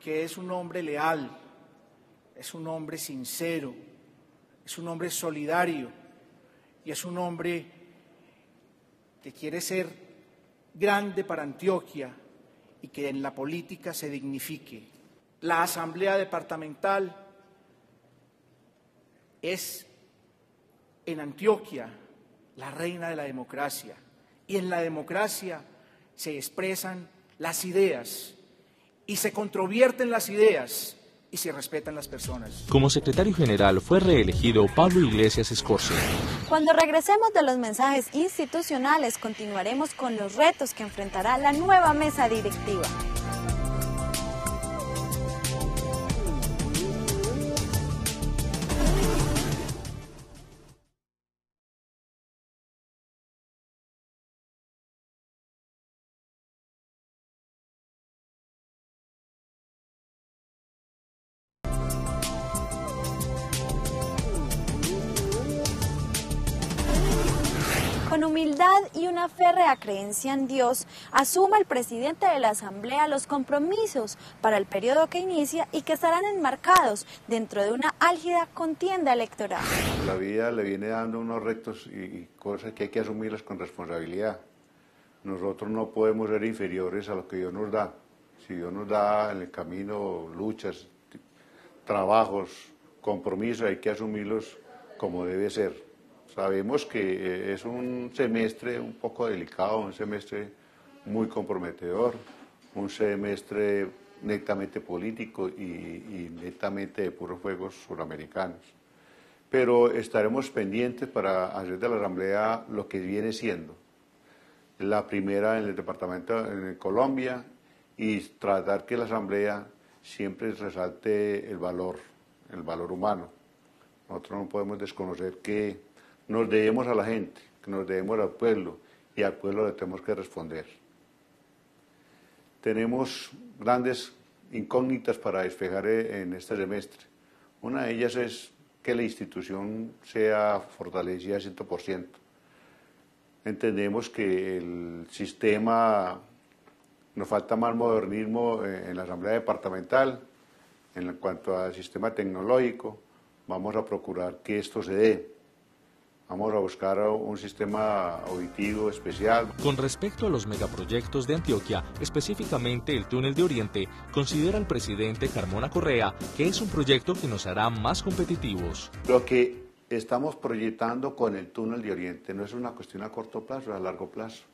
que es un hombre leal, es un hombre sincero, es un hombre solidario y es un hombre que quiere ser grande para Antioquia y que en la política se dignifique. La Asamblea Departamental es en Antioquia la reina de la democracia y en la democracia se expresan las ideas y se controvierten las ideas y se respetan las personas. Como secretario general fue reelegido Pablo Iglesias Escorce. Cuando regresemos de los mensajes institucionales, continuaremos con los retos que enfrentará la nueva mesa directiva. Con humildad y una férrea creencia en Dios, asuma el presidente de la Asamblea los compromisos para el periodo que inicia y que estarán enmarcados dentro de una álgida contienda electoral. La vida le viene dando unos retos y cosas que hay que asumirlas con responsabilidad. Nosotros no podemos ser inferiores a lo que Dios nos da. Si Dios nos da en el camino luchas, trabajos, compromisos, hay que asumirlos como debe ser. Sabemos que eh, es un semestre un poco delicado, un semestre muy comprometedor, un semestre netamente político y, netamente de puros juegos suramericanos. Pero estaremos pendientes para hacer de la Asamblea lo que viene siendo. La primera en el departamento en Colombia y tratar que la Asamblea siempre resalte el valor, el valor humano. Nosotros no podemos desconocer que nos debemos a la gente, nos debemos al pueblo y al pueblo le tenemos que responder. Tenemos grandes incógnitas para despejar en este semestre. Una de ellas es que la institución sea fortalecida al 100%. Entendemos que el sistema, nos falta más modernismo en la Asamblea Departamental en cuanto al sistema tecnológico. Vamos a procurar que esto se dé. Vamos a buscar un sistema auditivo especial. Con respecto a los megaproyectos de Antioquia, específicamente el túnel de Oriente, considera el presidente Carmona Correa que es un proyecto que nos hará más competitivos. Lo que estamos proyectando con el túnel de Oriente no es una cuestión a corto plazo, es a largo plazo.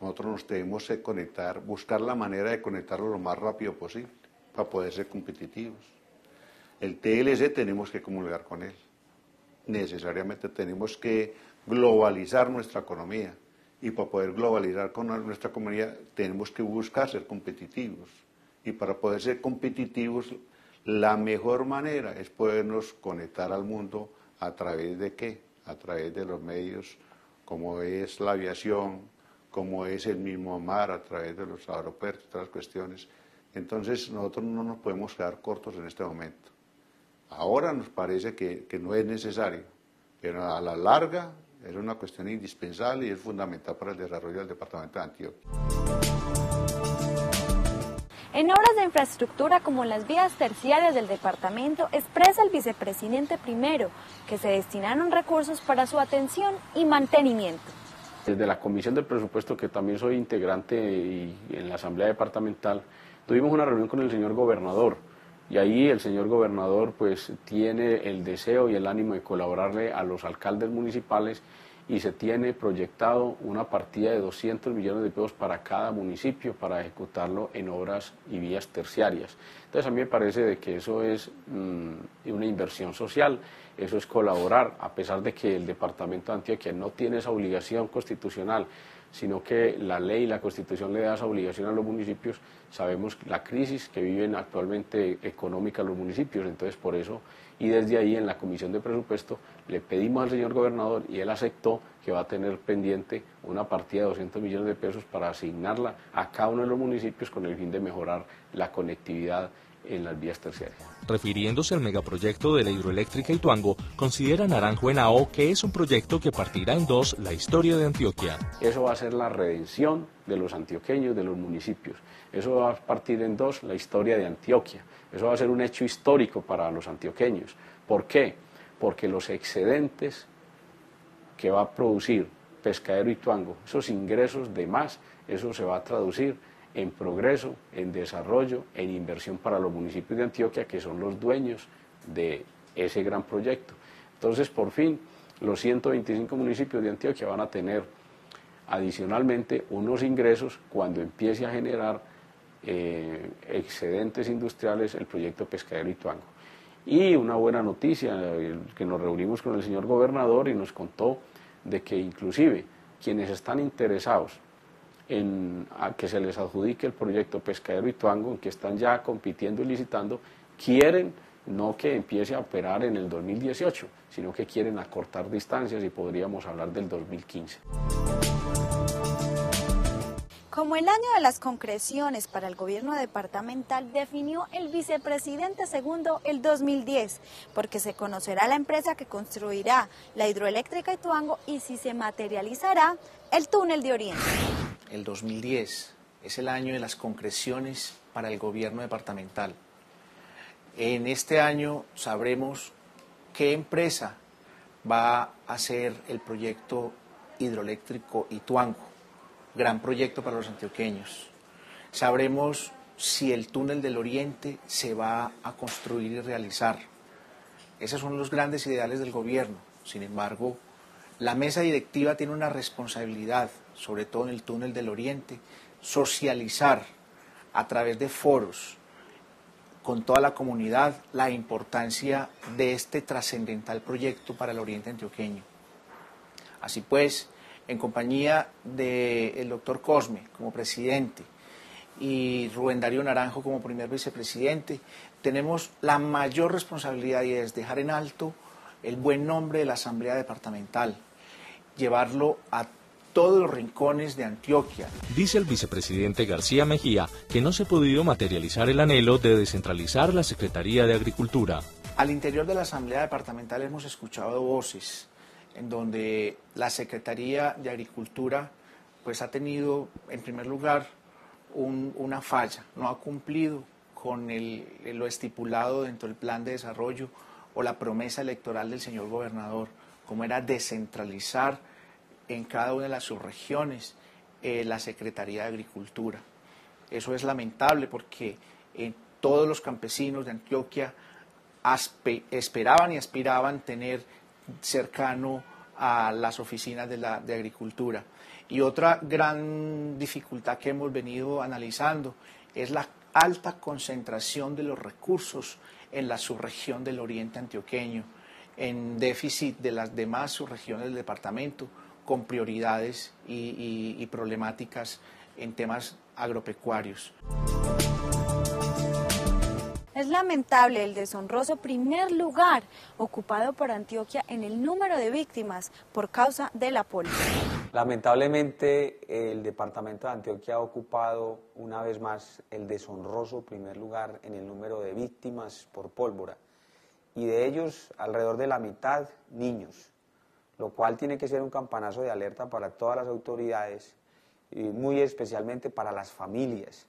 Nosotros nos debemos conectar, buscar la manera de conectarlo lo más rápido posible para poder ser competitivos. El TLC tenemos que comulgar con él necesariamente tenemos que globalizar nuestra economía. Y para poder globalizar con nuestra economía tenemos que buscar ser competitivos. Y para poder ser competitivos, la mejor manera es podernos conectar al mundo a través de qué? A través de los medios como es la aviación, como es el mismo mar, a través de los aeropuertos, otras cuestiones. Entonces nosotros no nos podemos quedar cortos en este momento. Ahora nos parece que, no es necesario, pero a la larga es una cuestión indispensable y es fundamental para el desarrollo del departamento de Antioquia. En obras de infraestructura como las vías terciarias del departamento, expresa el vicepresidente primero que se destinaron recursos para su atención y mantenimiento. Desde la Comisión del Presupuesto, que también soy integrante y en la Asamblea Departamental, tuvimos una reunión con el señor gobernador y ahí el señor gobernador pues tiene el deseo y el ánimo de colaborarle a los alcaldes municipales y se tiene proyectado una partida de 200 millones de pesos para cada municipio para ejecutarlo en obras y vías terciarias. Entonces a mí me parece de que eso es mm, una inversión social, eso es colaborar, a pesar de que el departamento de Antioquia no tiene esa obligación constitucional sino que la ley y la constitución le da esa obligación a los municipios. Sabemos la crisis que viven actualmente económica los municipios, entonces por eso, y desde ahí en la comisión de presupuesto le pedimos al señor gobernador y él aceptó que va a tener pendiente una partida de 200 millones de pesos para asignarla a cada uno de los municipios con el fin de mejorar la conectividad en las vías terciarias. Refiriéndose al megaproyecto de la hidroeléctrica Ituango, considera Naranjo Henao que es un proyecto que partirá en dos la historia de Antioquia. Eso va a ser la redención de los antioqueños, de los municipios. Eso va a partir en dos la historia de Antioquia. Eso va a ser un hecho histórico para los antioqueños. ¿Por qué? Porque los excedentes que va a producir Pescadero y Tuango, esos ingresos de más, eso se va a traducir en progreso, en desarrollo, en inversión para los municipios de Antioquia, que son los dueños de ese gran proyecto. Entonces, por fin, los 125 municipios de Antioquia van a tener adicionalmente unos ingresos cuando empiece a generar eh, excedentes industriales el proyecto Pescadero Ituango. Y una buena noticia, que nos reunimos con el señor gobernador y nos contó de que inclusive quienes están interesados en que se les adjudique el proyecto Pescadero Ituango, en que están ya compitiendo y licitando, quieren no que empiece a operar en el 2018, sino que quieren acortar distancias y podríamos hablar del 2015. Como el año de las concreciones para el gobierno departamental definió el vicepresidente segundo el 2010, porque se conocerá la empresa que construirá la hidroeléctrica Ituango y si se materializará el túnel de Oriente. El 2010 es el año de las concreciones para el gobierno departamental. En este año sabremos qué empresa va a hacer el proyecto hidroeléctrico Ituango gran proyecto para los antioqueños. Sabremos si el túnel del Oriente se va a construir y realizar. Esos son los grandes ideales del gobierno. Sin embargo, la mesa directiva tiene una responsabilidad, sobre todo en el túnel del Oriente, socializar a través de foros con toda la comunidad la importancia de este trascendental proyecto para el Oriente antioqueño. Así pues, en compañía del doctor Cosme como presidente y Rubén Darío Naranjo como primer vicepresidente, tenemos la mayor responsabilidad y es dejar en alto el buen nombre de la Asamblea Departamental, llevarlo a todos los rincones de Antioquia. Dice el vicepresidente García Mejía que no se ha podido materializar el anhelo de descentralizar la Secretaría de Agricultura. Al interior de la Asamblea Departamental hemos escuchado voces en donde la Secretaría de Agricultura pues ha tenido, en primer lugar, una falla, no ha cumplido con lo estipulado dentro del plan de desarrollo o la promesa electoral del señor gobernador, como era descentralizar en cada una de las subregiones eh, la Secretaría de Agricultura. Eso es lamentable porque eh, todos los campesinos de Antioquia esperaban y aspiraban tener cercano a las oficinas de, la, de agricultura. Y otra gran dificultad que hemos venido analizando es la alta concentración de los recursos en la subregión del oriente antioqueño, en déficit de las demás subregiones del departamento, con prioridades y, y problemáticas en temas agropecuarios. Es lamentable el deshonroso primer lugar ocupado por Antioquia en el número de víctimas por causa de la pólvora. Lamentablemente el departamento de Antioquia ha ocupado una vez más el deshonroso primer lugar en el número de víctimas por pólvora y de ellos alrededor de la mitad niños, lo cual tiene que ser un campanazo de alerta para todas las autoridades y muy especialmente para las familias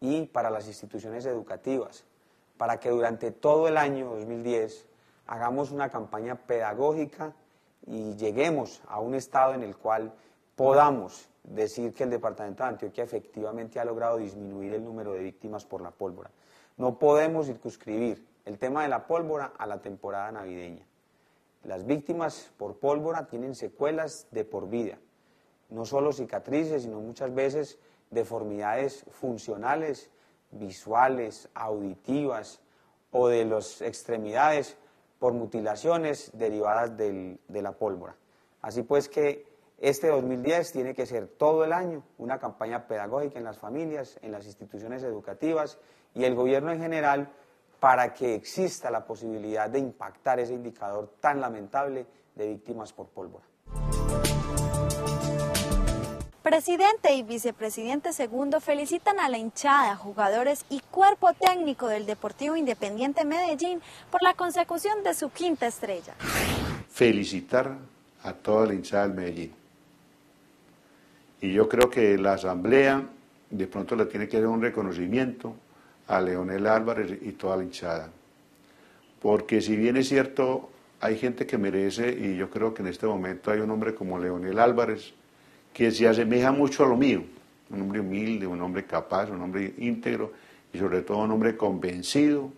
y para las instituciones educativas para que durante todo el año 2010 hagamos una campaña pedagógica y lleguemos a un estado en el cual podamos decir que el departamento de Antioquia efectivamente ha logrado disminuir el número de víctimas por la pólvora. No podemos circunscribir el tema de la pólvora a la temporada navideña. Las víctimas por pólvora tienen secuelas de por vida, no solo cicatrices, sino muchas veces deformidades funcionales visuales, auditivas o de las extremidades por mutilaciones derivadas de la pólvora. Así pues que este 2010 tiene que ser todo el año una campaña pedagógica en las familias, en las instituciones educativas y el gobierno en general para que exista la posibilidad de impactar ese indicador tan lamentable de víctimas por pólvora. Presidente y vicepresidente segundo felicitan a la hinchada, jugadores y cuerpo técnico del Deportivo Independiente Medellín por la consecución de su quinta estrella. Felicitar a toda la hinchada del Medellín Y yo creo que la Asamblea de pronto le tiene que dar un reconocimiento a Leonel Álvarez y toda la hinchada. Porque si bien es cierto, hay gente que merece, y yo creo que en este momento hay un hombre como Leonel Álvarez, que se asemeja mucho a lo mío, un hombre humilde, un hombre capaz, un hombre íntegro y sobre todo un hombre convencido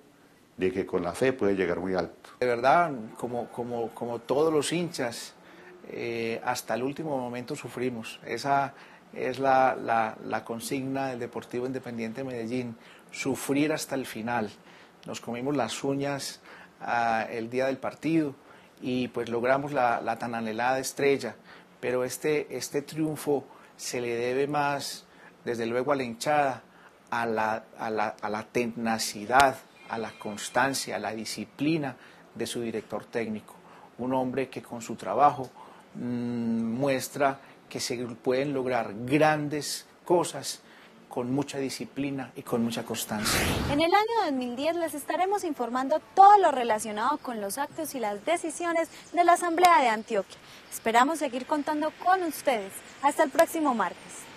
de que con la fe puede llegar muy alto. De verdad, como, como, como todos los hinchas, eh, hasta el último momento sufrimos. Esa es la, consigna del Deportivo Independiente de Medellín, sufrir hasta el final. Nos comimos las uñas ah, el día del partido y pues logramos la tan anhelada estrella, pero este, este triunfo se le debe más, desde luego, a la hinchada, a la, a la, a la tenacidad, a la constancia, a la disciplina de su director técnico. Un hombre que con su trabajo mmm, muestra que se pueden lograr grandes cosas con mucha disciplina y con mucha constancia. En el año 2010 les estaremos informando todo lo relacionado con los actos y las decisiones de la Asamblea de Antioquia. Esperamos seguir contando con ustedes. Hasta el próximo martes.